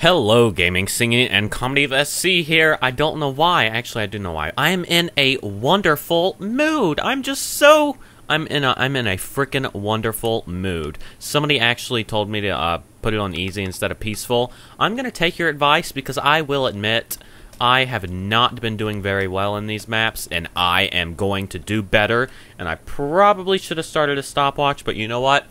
Hello, gaming, singing, and comedy of SC here. I don't know why. Actually, I do know why. I am in a wonderful mood. I'm just so. I'm in a. I'm in a freaking wonderful mood. Somebody actually told me to uh, put it on easy instead of peaceful. I'm gonna take your advice because I will admit I have not been doing very well in these maps, and I am going to do better. And I probably should have started a stopwatch, but you know what?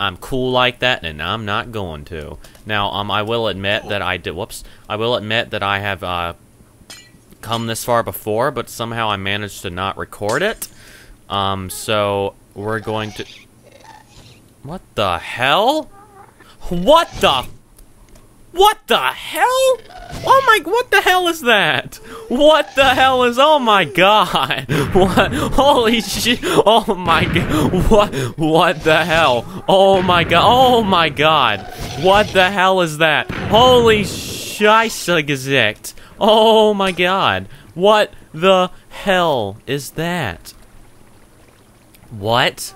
I'm cool like that, and I'm not going to. Now, um, I will admit that I did. Whoops. I will admit that I have uh, come this far before, but somehow I managed to not record it. Um, so we're going to. What the hell? What the? What the hell? Oh my! What the hell is that? What the hell is? Oh my god! What? Holy shit! Oh my god! What? What the hell? Oh my god! Oh my god! What the hell is that? Holy scheisse Oh my god! What the hell is that? What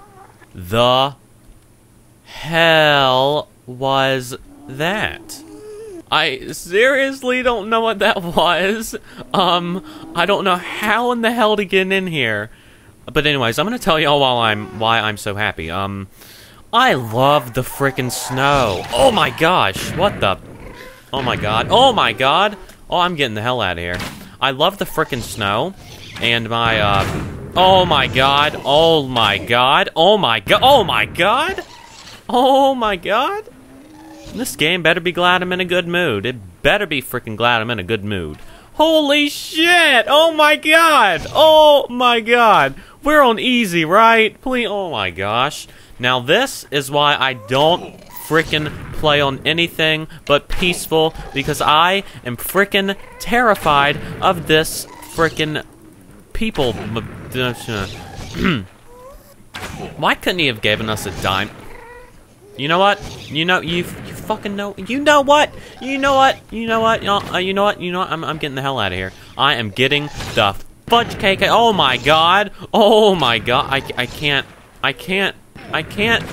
the hell was that? I seriously don't know what that was. Um, I don't know how in the hell to get in here. But anyways, I'm gonna tell y'all while I'm why I'm so happy. Um, I love the freaking snow. Oh my gosh, what the? Oh my god. Oh my god. Oh, I'm getting the hell out of here. I love the freaking snow, and my uh. Oh my god. Oh my god. Oh my god. Oh my god. Oh my god. This game better be glad I'm in a good mood. It better be freaking glad I'm in a good mood. Holy shit! Oh my god! Oh my god! We're on easy, right? Please, oh my gosh. Now this is why I don't freaking play on anything but peaceful because I am freaking terrified of this freaking people. why couldn't he have given us a dime? You know what? You know you you fucking know. You know what? You know what? You know what? You know, uh, you know what? You know what? I'm I'm getting the hell out of here. I am getting the fudge cake. Oh my god! Oh my god! I I can't. I can't. I can't.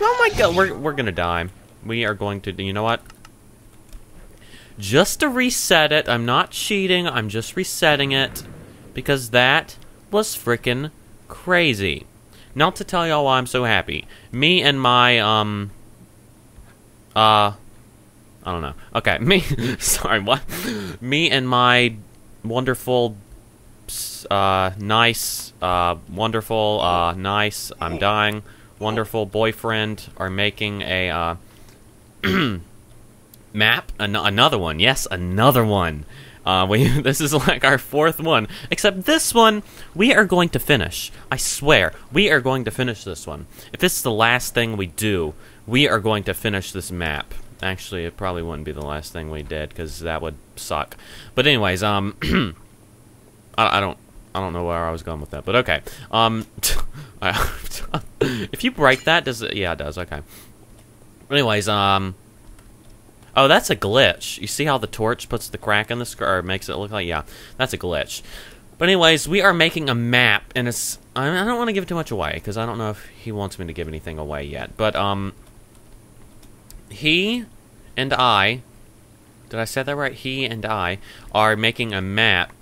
Oh my god! We're we're gonna die. We are going to. You know what? Just to reset it. I'm not cheating. I'm just resetting it because that was freaking crazy. Not to tell y'all why I'm so happy. Me and my, um... Uh... I don't know. Okay, me... sorry, what? Me and my wonderful... Uh, nice, uh, wonderful, uh, nice, I'm dying, wonderful boyfriend are making a, uh... map? An another one. Yes, another one. Uh, we, this is like our fourth one. Except this one, we are going to finish. I swear, we are going to finish this one. If this is the last thing we do, we are going to finish this map. Actually, it probably wouldn't be the last thing we did, because that would suck. But anyways, um... I, I, don't... I don't know where I was going with that, but okay. Um... if you break that, does it... Yeah, it does, okay. Anyways, um... Oh, that's a glitch. You see how the torch puts the crack in the screen, or makes it look like, yeah, that's a glitch. But anyways, we are making a map, and it's, I don't want to give too much away, because I don't know if he wants me to give anything away yet. But, um, he and I, did I say that right? He and I are making a map,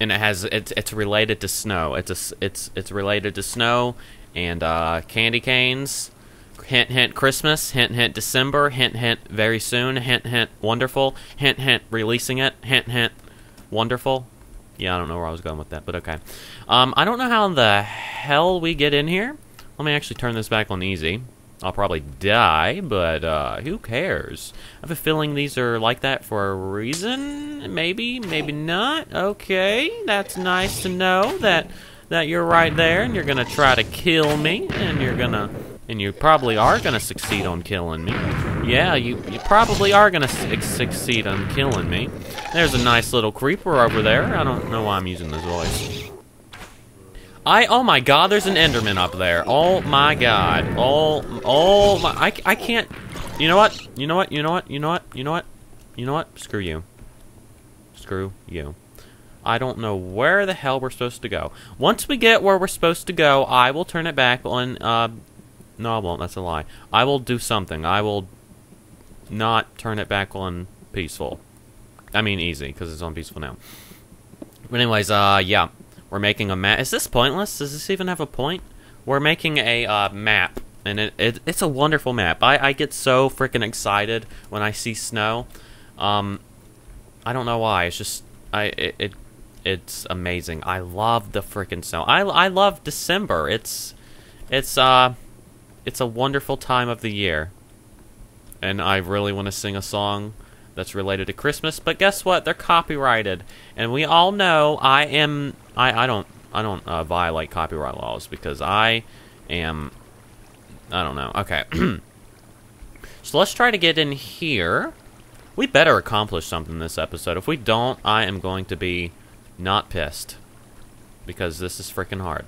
and it has, it's, it's related to snow. It's a, it's, it's related to snow, and, uh, candy canes, Hint, hint, Christmas. Hint, hint, December. Hint, hint, very soon. Hint, hint, wonderful. Hint, hint, releasing it. Hint, hint, wonderful. Yeah, I don't know where I was going with that, but okay. Um, I don't know how in the hell we get in here. Let me actually turn this back on easy. I'll probably die, but uh, who cares? I have a feeling these are like that for a reason. Maybe, maybe not. Okay, that's nice to know that that you're right there and you're gonna try to kill me and you're gonna and you probably are to succeed on killing me. Yeah, you, you probably are to su succeed on killing me. There's a nice little creeper over there. I don't know why I'm using this voice. I, oh my god, there's an Enderman up there. Oh my god. Oh, oh my, I, I can't, you know what? You know what? You know what? You know what? You know what? You know what? Screw you. Screw you. I don't know where the hell we're supposed to go. Once we get where we're supposed to go, I will turn it back on uh, no, I won't. That's a lie. I will do something. I will not turn it back on peaceful. I mean easy because it's on peaceful now. But anyways, uh, yeah, we're making a map. Is this pointless? Does this even have a point? We're making a uh, map, and it, it it's a wonderful map. I I get so freaking excited when I see snow. Um, I don't know why. It's just I it, it it's amazing. I love the freaking snow. I I love December. It's it's uh it's a wonderful time of the year. And I really want to sing a song that's related to Christmas, but guess what? They're copyrighted. And we all know I am I I don't I don't uh, violate copyright laws because I am I don't know. Okay. so let's try to get in here. We better accomplish something this episode. If we don't, I am going to be not pissed. Because this is freaking hard.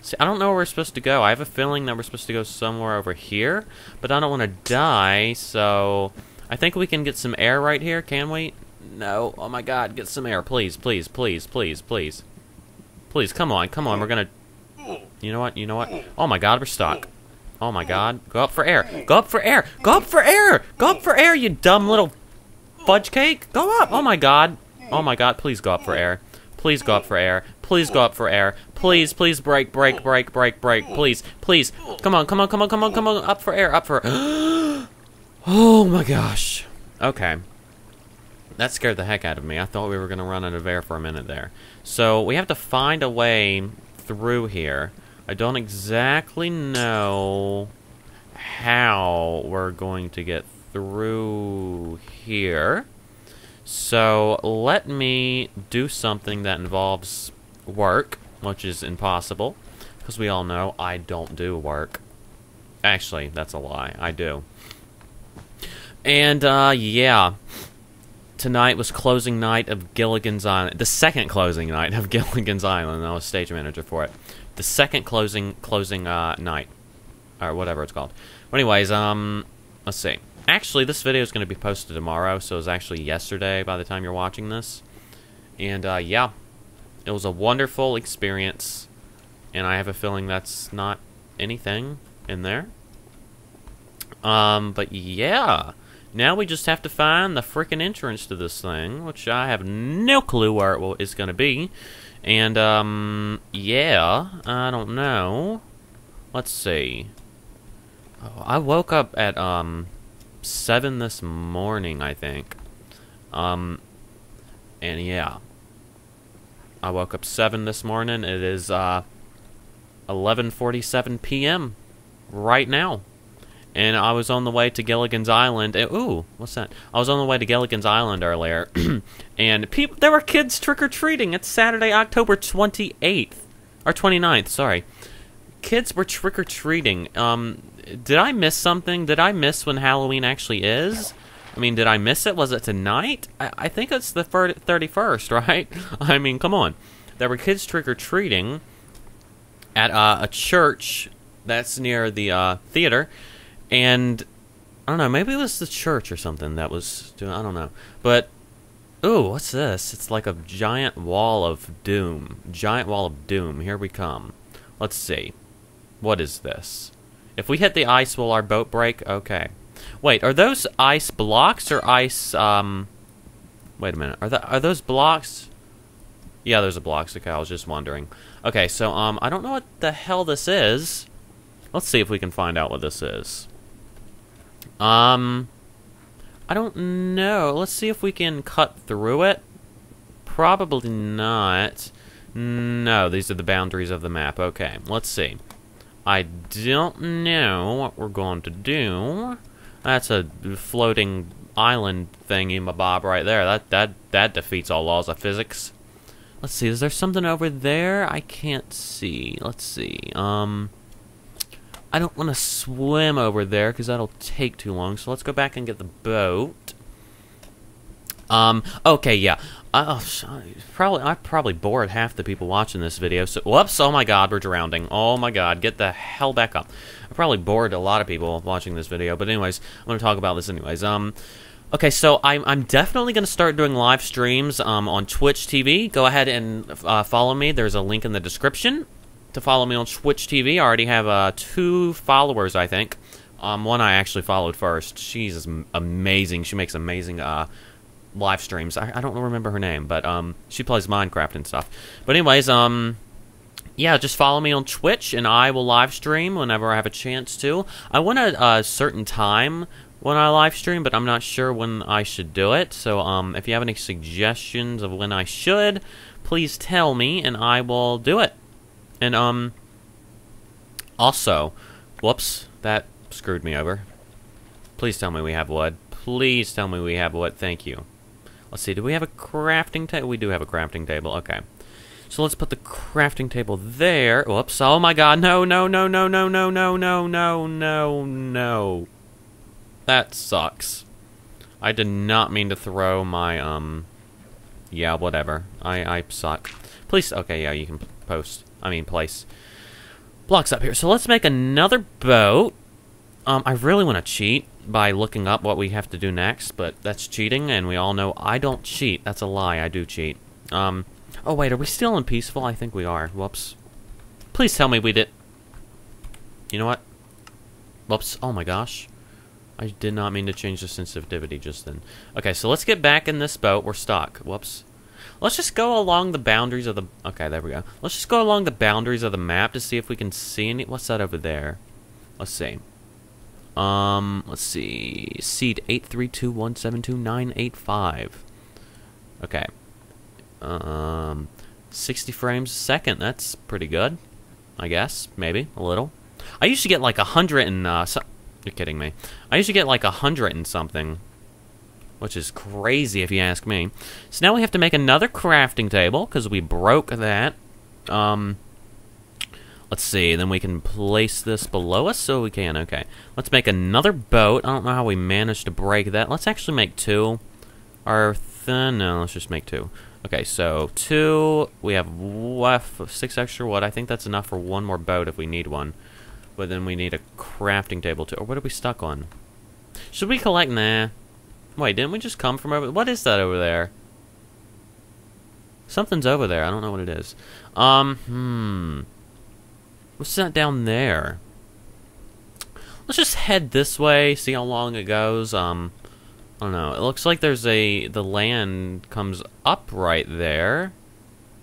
See, I don't know where we're supposed to go. I have a feeling that we're supposed to go somewhere over here, but I don't want to die, so I think we can get some air right here, can we? No. Oh my god, get some air, please, please, please, please, please. Please, come on, come on, we're gonna... You know what, you know what? Oh my god, we're stuck. Oh my god, go up for air. Go up for air. Go up for air. Go up for air, you dumb little fudge cake. Go up. Oh my god. Oh my god, please go up for air. Please go up for air. Please go up for air. Please, please break, break, break, break, break. Please, please. Come on, come on, come on, come on, come on. Up for air, up for Oh my gosh. Okay. That scared the heck out of me. I thought we were going to run out of air for a minute there. So, we have to find a way through here. I don't exactly know how we're going to get through here. So let me do something that involves work, which is impossible, because we all know I don't do work. Actually, that's a lie. I do. And, uh, yeah. Tonight was closing night of Gilligan's Island. The second closing night of Gilligan's Island. I was stage manager for it. The second closing closing uh, night. Or whatever it's called. But anyways, um, let's see. Actually, this video is going to be posted tomorrow, so it was actually yesterday by the time you're watching this. And, uh, yeah, it was a wonderful experience, and I have a feeling that's not anything in there. Um, but yeah, now we just have to find the freaking entrance to this thing, which I have no clue where it is going to be. And, um, yeah, I don't know. Let's see. Oh, I woke up at, um, seven this morning, I think. Um, and yeah, I woke up seven this morning. It is uh, 11:47 p.m. right now, and I was on the way to Gilligan's Island. And, ooh, what's that? I was on the way to Gilligan's Island earlier, and people there were kids trick or treating. It's Saturday, October 28th or 29th. Sorry, kids were trick or treating. Um, did I miss something? Did I miss when Halloween actually is? I mean, did I miss it? Was it tonight? I, I think it's the 31st, right? I mean, come on. There were kids trick or treating at uh, a church that's near the uh, theater, and I don't know, maybe it was the church or something that was doing. I don't know, but ooh, what's this? It's like a giant wall of doom. Giant wall of doom. Here we come. Let's see. What is this? If we hit the ice, will our boat break? Okay. Wait, are those ice blocks or ice, um... Wait a minute. Are, the, are those blocks? Yeah, those are blocks. Okay, I was just wondering. Okay, so, um, I don't know what the hell this is. Let's see if we can find out what this is. Um... I don't know. Let's see if we can cut through it. Probably not. No, these are the boundaries of the map. Okay, let's see. I don't know what we're going to do. That's a floating island thingy my bob right there. That that that defeats all laws of physics. Let's see, is there something over there? I can't see. Let's see. Um I don't want to swim over there because that'll take too long. So let's go back and get the boat. Um okay, yeah. Oh, probably I probably bored half the people watching this video. So, whoops! Oh my God, we're drowning. Oh my God, get the hell back up. I probably bored a lot of people watching this video. But anyways, I'm gonna talk about this anyways. Um, okay, so I'm I'm definitely gonna start doing live streams um on Twitch TV. Go ahead and uh, follow me. There's a link in the description to follow me on Twitch TV. I already have uh two followers, I think. Um, one I actually followed first. She's amazing. She makes amazing uh live streams. I, I don't remember her name, but um, she plays Minecraft and stuff. But anyways, um, yeah, just follow me on Twitch, and I will live stream whenever I have a chance to. I want a, a certain time when I live stream, but I'm not sure when I should do it. So, um, if you have any suggestions of when I should, please tell me, and I will do it. And um, also, whoops, that screwed me over. Please tell me we have wood. Please tell me we have wood. Thank you. Let's see. Do we have a crafting table? We do have a crafting table. Okay. So let's put the crafting table there. Whoops. Oh my god. No, no, no, no, no, no, no, no, no, no, no. That sucks. I did not mean to throw my, um... Yeah, whatever. I, I suck. Please, okay, yeah, you can post. I mean, place. Blocks up here. So let's make another boat. Um, I really want to cheat by looking up what we have to do next, but that's cheating, and we all know I don't cheat. That's a lie. I do cheat. Um, oh wait, are we still in peaceful? I think we are. Whoops. Please tell me we did... You know what? Whoops. Oh my gosh. I did not mean to change the sensitivity just then. Okay, so let's get back in this boat. We're stuck. Whoops. Let's just go along the boundaries of the... Okay, there we go. Let's just go along the boundaries of the map to see if we can see any... What's that over there? Let's see. Um, let's see. Seed 832172985. Okay. Um, 60 frames a second. That's pretty good. I guess. Maybe. A little. I used to get like a hundred and, uh, so you're kidding me. I used to get like a hundred and something. Which is crazy if you ask me. So now we have to make another crafting table, because we broke that. Um, let's see, then we can place this below us, so we can, okay. Let's make another boat. I don't know how we managed to break that. Let's actually make two. Thin, no, let's just make two. Okay, so two, we have left six extra wood. I think that's enough for one more boat if we need one. But then we need a crafting table too. Or what are we stuck on? Should we collect? Nah. Wait, didn't we just come from over... What is that over there? Something's over there. I don't know what it is. Um, hmm. What's that down there? Let's just head this way, see how long it goes. Um, I don't know. It looks like there's a... The land comes up right there.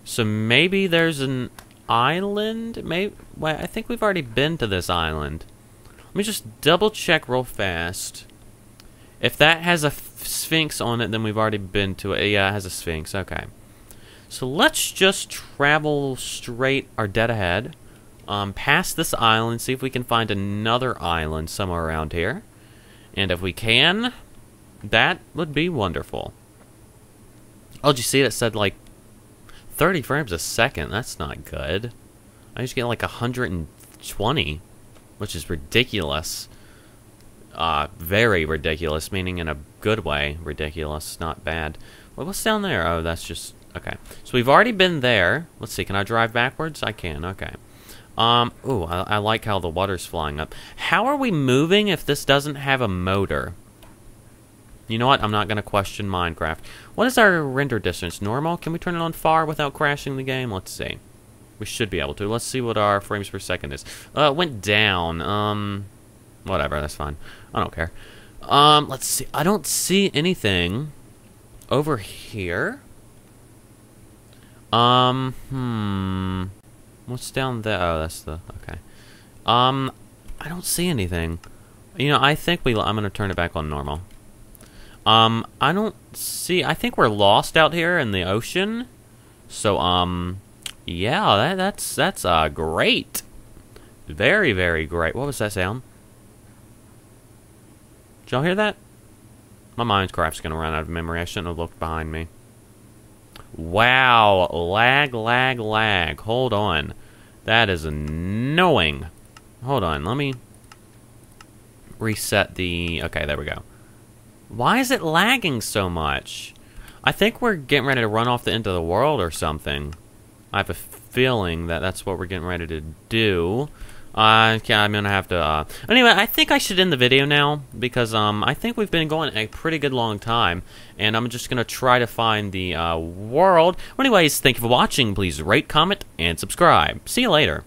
So maybe there's an island? Maybe wait, I think we've already been to this island. Let me just double check real fast. If that has a sphinx on it, then we've already been to it. Yeah, it has a sphinx. Okay. So let's just travel straight or dead ahead. Um, past this island, see if we can find another island somewhere around here. And if we can, that would be wonderful. Oh, did you see it? It said like 30 frames a second, that's not good. I just get like 120, which is ridiculous. Uh, very ridiculous, meaning in a good way. Ridiculous, not bad. Well, what's down there? Oh, that's just... Okay. So we've already been there. Let's see, can I drive backwards? I can, okay. Um, ooh, I, I like how the water's flying up. How are we moving if this doesn't have a motor? You know what? I'm not going to question Minecraft. What is our render distance? Normal? Can we turn it on far without crashing the game? Let's see. We should be able to. Let's see what our frames per second is. Uh, it went down. Um, whatever. That's fine. I don't care. Um, let's see. I don't see anything over here. Um, hmm. What's down there? Oh, that's the... Okay. Um, I don't see anything. You know, I think we... I'm to turn it back on normal. Um, I don't see. I think we're lost out here in the ocean. So, um, yeah, that, that's that's uh great. Very, very great. What was that sound? Y'all hear that? My Minecraft's gonna run out of memory. I shouldn't have looked behind me. Wow, lag, lag, lag. Hold on. That is annoying. Hold on, let me reset the... Okay, there we go. Why is it lagging so much? I think we're getting ready to run off the end of the world or something. I have a feeling that that's what we're getting ready to do. Uh, yeah, I'm gonna have to, uh... Anyway, I think I should end the video now, because, um, I think we've been going a pretty good long time, and I'm just gonna try to find the, uh, world. Anyways, thank you for watching. Please rate, comment, and subscribe. See you later.